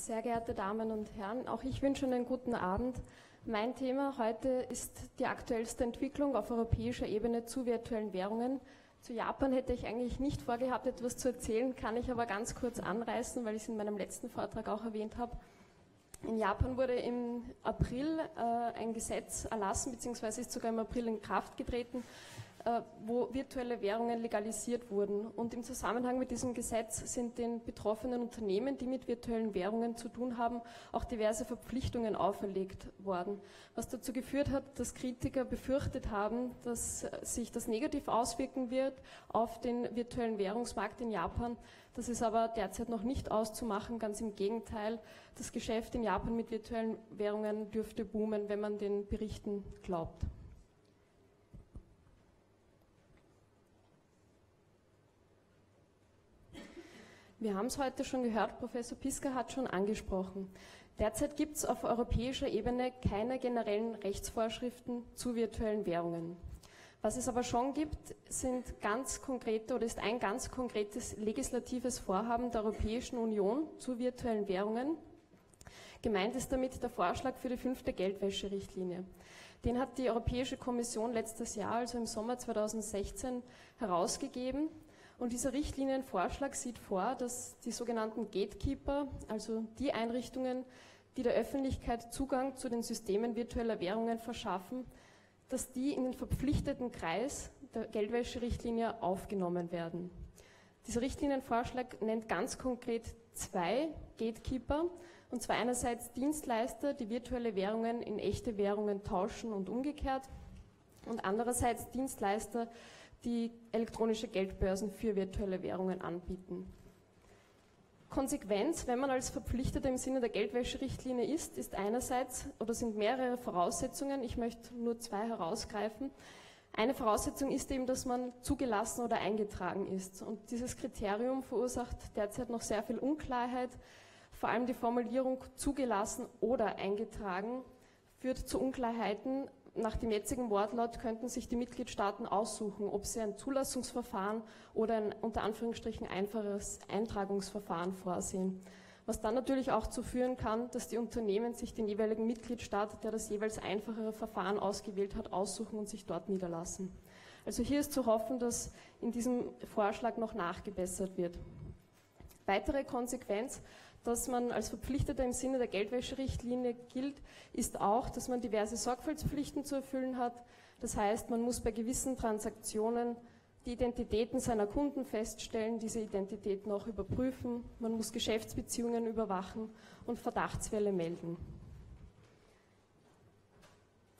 Sehr geehrte Damen und Herren, auch ich wünsche einen guten Abend. Mein Thema heute ist die aktuellste Entwicklung auf europäischer Ebene zu virtuellen Währungen. Zu Japan hätte ich eigentlich nicht vorgehabt, etwas zu erzählen, kann ich aber ganz kurz anreißen, weil ich es in meinem letzten Vortrag auch erwähnt habe. In Japan wurde im April äh, ein Gesetz erlassen, beziehungsweise ist sogar im April in Kraft getreten, wo virtuelle Währungen legalisiert wurden. Und im Zusammenhang mit diesem Gesetz sind den betroffenen Unternehmen, die mit virtuellen Währungen zu tun haben, auch diverse Verpflichtungen auferlegt worden, was dazu geführt hat, dass Kritiker befürchtet haben, dass sich das negativ auswirken wird auf den virtuellen Währungsmarkt in Japan. Das ist aber derzeit noch nicht auszumachen, ganz im Gegenteil. Das Geschäft in Japan mit virtuellen Währungen dürfte boomen, wenn man den Berichten glaubt. Wir haben es heute schon gehört, Professor Piska hat schon angesprochen. Derzeit gibt es auf europäischer Ebene keine generellen Rechtsvorschriften zu virtuellen Währungen. Was es aber schon gibt, sind ganz konkrete oder ist ein ganz konkretes legislatives Vorhaben der Europäischen Union zu virtuellen Währungen. Gemeint ist damit der Vorschlag für die fünfte Geldwäscherichtlinie. Den hat die Europäische Kommission letztes Jahr, also im Sommer 2016, herausgegeben. Und dieser Richtlinienvorschlag sieht vor, dass die sogenannten Gatekeeper, also die Einrichtungen, die der Öffentlichkeit Zugang zu den Systemen virtueller Währungen verschaffen, dass die in den verpflichteten Kreis der Geldwäscherichtlinie aufgenommen werden. Dieser Richtlinienvorschlag nennt ganz konkret zwei Gatekeeper, und zwar einerseits Dienstleister, die virtuelle Währungen in echte Währungen tauschen und umgekehrt, und andererseits Dienstleister, die elektronische Geldbörsen für virtuelle Währungen anbieten. Konsequenz, wenn man als Verpflichteter im Sinne der Geldwäscherichtlinie ist, ist einerseits oder sind mehrere Voraussetzungen. Ich möchte nur zwei herausgreifen. Eine Voraussetzung ist eben, dass man zugelassen oder eingetragen ist. Und dieses Kriterium verursacht derzeit noch sehr viel Unklarheit. Vor allem die Formulierung zugelassen oder eingetragen führt zu Unklarheiten, nach dem jetzigen Wortlaut könnten sich die Mitgliedstaaten aussuchen, ob sie ein Zulassungsverfahren oder ein unter Anführungsstrichen einfaches Eintragungsverfahren vorsehen. Was dann natürlich auch zu führen kann, dass die Unternehmen sich den jeweiligen Mitgliedstaat, der das jeweils einfachere Verfahren ausgewählt hat, aussuchen und sich dort niederlassen. Also hier ist zu hoffen, dass in diesem Vorschlag noch nachgebessert wird. Weitere Konsequenz dass man als Verpflichteter im Sinne der Geldwäscherichtlinie gilt, ist auch, dass man diverse Sorgfaltspflichten zu erfüllen hat. Das heißt, man muss bei gewissen Transaktionen die Identitäten seiner Kunden feststellen, diese Identitäten auch überprüfen, man muss Geschäftsbeziehungen überwachen und Verdachtsfälle melden.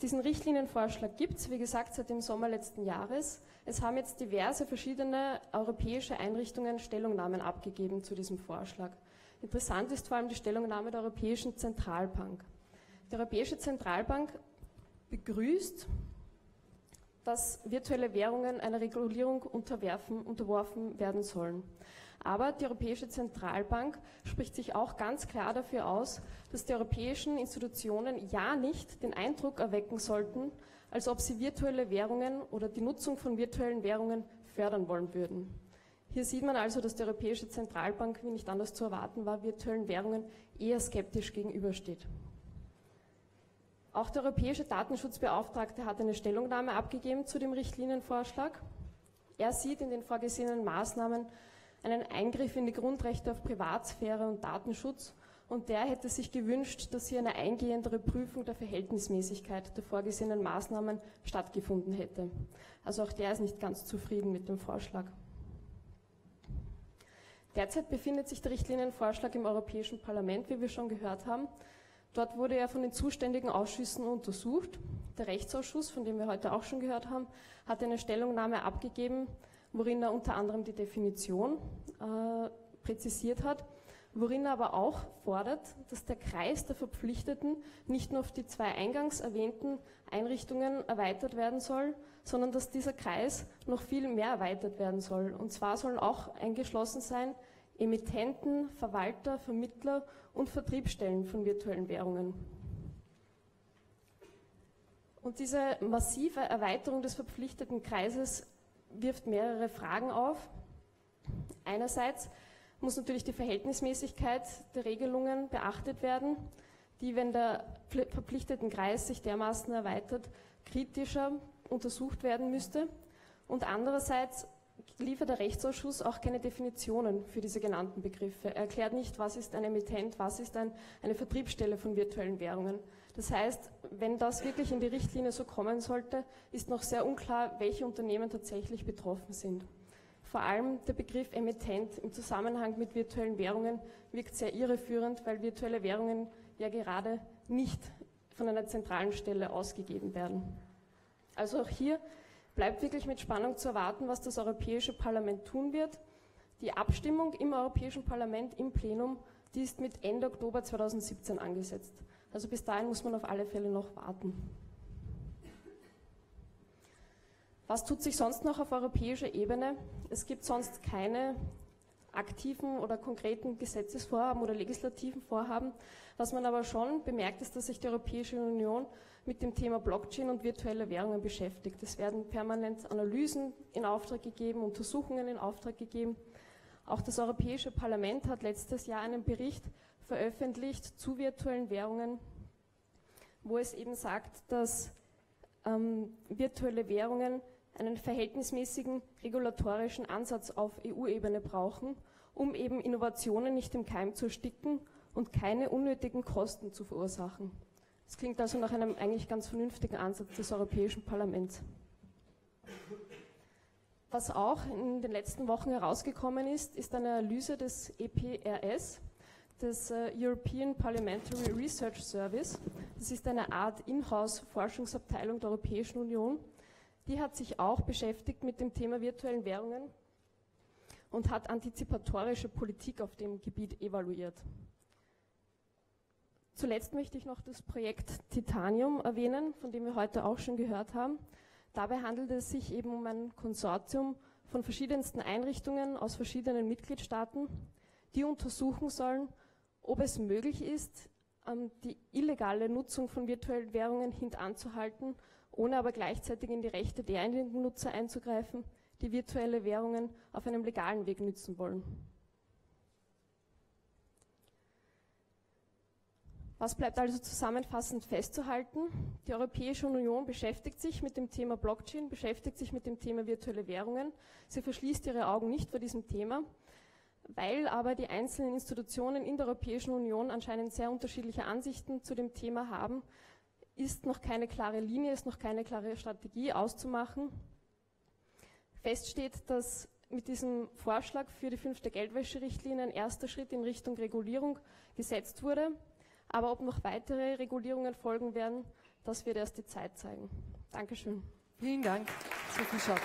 Diesen Richtlinienvorschlag gibt es, wie gesagt, seit dem Sommer letzten Jahres. Es haben jetzt diverse verschiedene europäische Einrichtungen Stellungnahmen abgegeben zu diesem Vorschlag. Interessant ist vor allem die Stellungnahme der Europäischen Zentralbank. Die Europäische Zentralbank begrüßt, dass virtuelle Währungen einer Regulierung unterworfen werden sollen. Aber die Europäische Zentralbank spricht sich auch ganz klar dafür aus, dass die europäischen Institutionen ja nicht den Eindruck erwecken sollten, als ob sie virtuelle Währungen oder die Nutzung von virtuellen Währungen fördern wollen würden. Hier sieht man also, dass die Europäische Zentralbank, wie nicht anders zu erwarten war, virtuellen Währungen eher skeptisch gegenübersteht. Auch der Europäische Datenschutzbeauftragte hat eine Stellungnahme abgegeben zu dem Richtlinienvorschlag. Er sieht in den vorgesehenen Maßnahmen einen Eingriff in die Grundrechte auf Privatsphäre und Datenschutz und der hätte sich gewünscht, dass hier eine eingehendere Prüfung der Verhältnismäßigkeit der vorgesehenen Maßnahmen stattgefunden hätte. Also auch der ist nicht ganz zufrieden mit dem Vorschlag. Derzeit befindet sich der Richtlinienvorschlag im Europäischen Parlament, wie wir schon gehört haben. Dort wurde er von den zuständigen Ausschüssen untersucht. Der Rechtsausschuss, von dem wir heute auch schon gehört haben, hat eine Stellungnahme abgegeben, worin er unter anderem die Definition äh, präzisiert hat, worin er aber auch fordert, dass der Kreis der Verpflichteten nicht nur auf die zwei eingangs erwähnten Einrichtungen erweitert werden soll, sondern dass dieser Kreis noch viel mehr erweitert werden soll. Und zwar sollen auch eingeschlossen sein Emittenten, Verwalter, Vermittler und Vertriebsstellen von virtuellen Währungen. Und diese massive Erweiterung des verpflichteten Kreises wirft mehrere Fragen auf. Einerseits, muss natürlich die Verhältnismäßigkeit der Regelungen beachtet werden, die, wenn der verpflichteten Kreis sich dermaßen erweitert, kritischer untersucht werden müsste. Und andererseits liefert der Rechtsausschuss auch keine Definitionen für diese genannten Begriffe. Er erklärt nicht, was ist ein Emittent, was ist ein, eine Vertriebsstelle von virtuellen Währungen. Das heißt, wenn das wirklich in die Richtlinie so kommen sollte, ist noch sehr unklar, welche Unternehmen tatsächlich betroffen sind. Vor allem der Begriff Emittent im Zusammenhang mit virtuellen Währungen wirkt sehr irreführend, weil virtuelle Währungen ja gerade nicht von einer zentralen Stelle ausgegeben werden. Also auch hier bleibt wirklich mit Spannung zu erwarten, was das Europäische Parlament tun wird. Die Abstimmung im Europäischen Parlament im Plenum, die ist mit Ende Oktober 2017 angesetzt. Also bis dahin muss man auf alle Fälle noch warten. Was tut sich sonst noch auf europäischer Ebene? Es gibt sonst keine aktiven oder konkreten Gesetzesvorhaben oder legislativen Vorhaben. Was man aber schon bemerkt, ist, dass sich die Europäische Union mit dem Thema Blockchain und virtuelle Währungen beschäftigt. Es werden permanent Analysen in Auftrag gegeben, Untersuchungen in Auftrag gegeben. Auch das Europäische Parlament hat letztes Jahr einen Bericht veröffentlicht zu virtuellen Währungen, wo es eben sagt, dass ähm, virtuelle Währungen einen verhältnismäßigen regulatorischen Ansatz auf EU-Ebene brauchen, um eben Innovationen nicht im Keim zu ersticken und keine unnötigen Kosten zu verursachen. Das klingt also nach einem eigentlich ganz vernünftigen Ansatz des Europäischen Parlaments. Was auch in den letzten Wochen herausgekommen ist, ist eine Analyse des EPRS, des äh, European Parliamentary Research Service. Das ist eine Art Inhouse-Forschungsabteilung der Europäischen Union. Die hat sich auch beschäftigt mit dem Thema virtuellen Währungen und hat antizipatorische Politik auf dem Gebiet evaluiert. Zuletzt möchte ich noch das Projekt Titanium erwähnen, von dem wir heute auch schon gehört haben. Dabei handelt es sich eben um ein Konsortium von verschiedensten Einrichtungen aus verschiedenen Mitgliedstaaten, die untersuchen sollen, ob es möglich ist, ähm, die illegale Nutzung von virtuellen Währungen hintanzuhalten, ohne aber gleichzeitig in die Rechte derjenigen Nutzer einzugreifen, die virtuelle Währungen auf einem legalen Weg nützen wollen. Was bleibt also zusammenfassend festzuhalten? Die Europäische Union beschäftigt sich mit dem Thema Blockchain, beschäftigt sich mit dem Thema virtuelle Währungen. Sie verschließt ihre Augen nicht vor diesem Thema. Weil aber die einzelnen Institutionen in der Europäischen Union anscheinend sehr unterschiedliche Ansichten zu dem Thema haben, ist noch keine klare Linie, ist noch keine klare Strategie auszumachen. Fest steht, dass mit diesem Vorschlag für die fünfte Geldwäscherichtlinie ein erster Schritt in Richtung Regulierung gesetzt wurde. Aber ob noch weitere Regulierungen folgen werden, das wird erst die Zeit zeigen. Dankeschön. Vielen Dank, Sophie Schock.